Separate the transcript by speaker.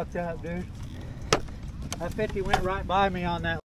Speaker 1: lucked out, dude. That 50 went right by me on that.